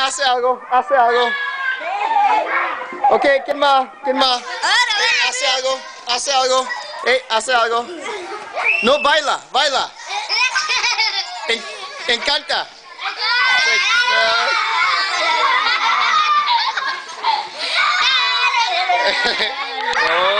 hace algo, hace algo. Ok, ¿quién más? ¿Quién más? Eh, hace algo, hace algo. Eh, hace algo. No, baila, baila. En- encanta. Oh.